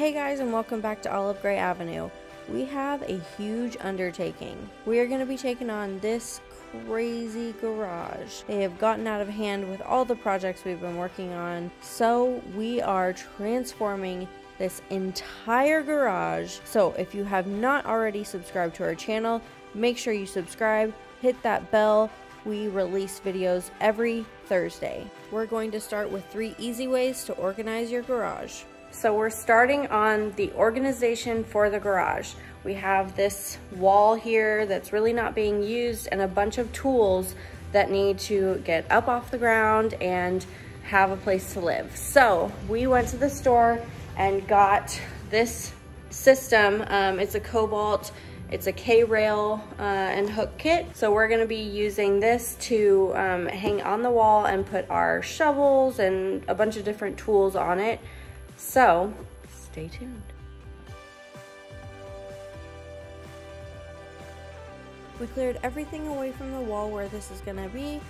Hey guys and welcome back to Olive Grey Avenue. We have a huge undertaking. We are going to be taking on this crazy garage. They have gotten out of hand with all the projects we've been working on. So we are transforming this entire garage. So if you have not already subscribed to our channel, make sure you subscribe, hit that bell. We release videos every Thursday. We're going to start with three easy ways to organize your garage. So we're starting on the organization for the garage. We have this wall here that's really not being used and a bunch of tools that need to get up off the ground and have a place to live. So we went to the store and got this system. Um, it's a Kobalt, it's a K-rail uh, and hook kit. So we're gonna be using this to um, hang on the wall and put our shovels and a bunch of different tools on it. So stay tuned. We cleared everything away from the wall where this is gonna be.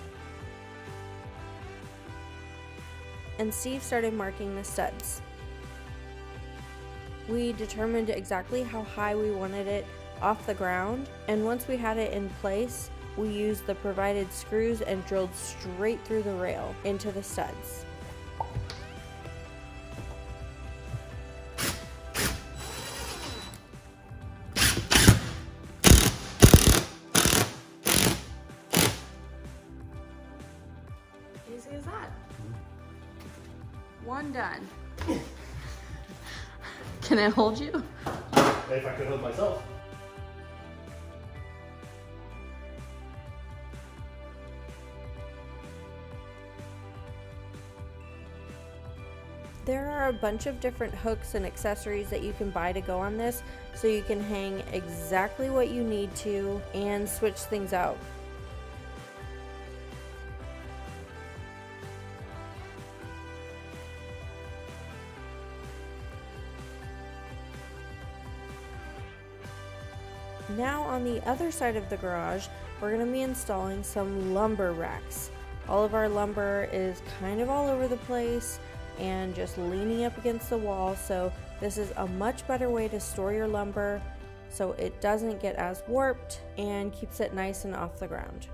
And Steve started marking the studs. We determined exactly how high we wanted it off the ground, and once we had it in place, we used the provided screws and drilled straight through the rail into the studs. As that. One done. Can I hold you? If I could hold myself. There are a bunch of different hooks and accessories that you can buy to go on this so you can hang exactly what you need to and switch things out. Now on the other side of the garage, we're going to be installing some lumber racks. All of our lumber is kind of all over the place and just leaning up against the wall, so this is a much better way to store your lumber so it doesn't get as warped and keeps it nice and off the ground.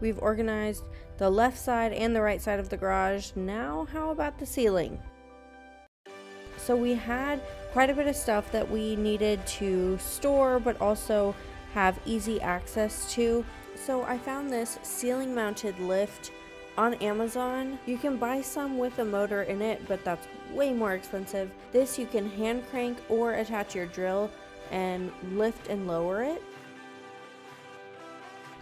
We've organized the left side and the right side of the garage. Now, how about the ceiling? So we had quite a bit of stuff that we needed to store but also have easy access to. So I found this ceiling mounted lift on Amazon. You can buy some with a motor in it, but that's way more expensive. This you can hand crank or attach your drill and lift and lower it.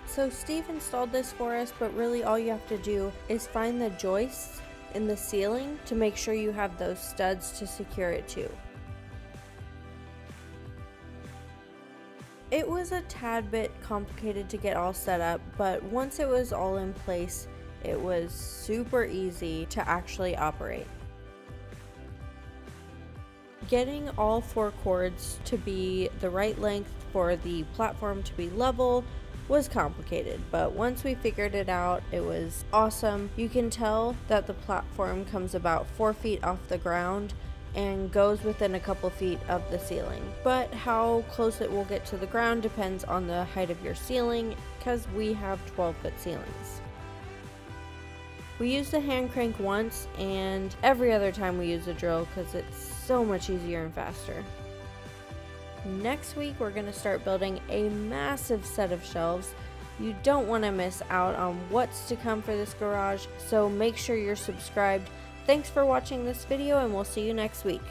So Steve installed this for us, but really all you have to do is find the joists in the ceiling to make sure you have those studs to secure it to. It was a tad bit complicated to get all set up, but once it was all in place, it was super easy to actually operate. Getting all four cords to be the right length for the platform to be level was complicated, but once we figured it out, it was awesome. You can tell that the platform comes about four feet off the ground and goes within a couple feet of the ceiling. But how close it will get to the ground depends on the height of your ceiling because we have 12 foot ceilings. We use the hand crank once and every other time we use the drill because it's so much easier and faster. Next week, we're going to start building a massive set of shelves. You don't want to miss out on what's to come for this garage, so make sure you're subscribed. Thanks for watching this video, and we'll see you next week.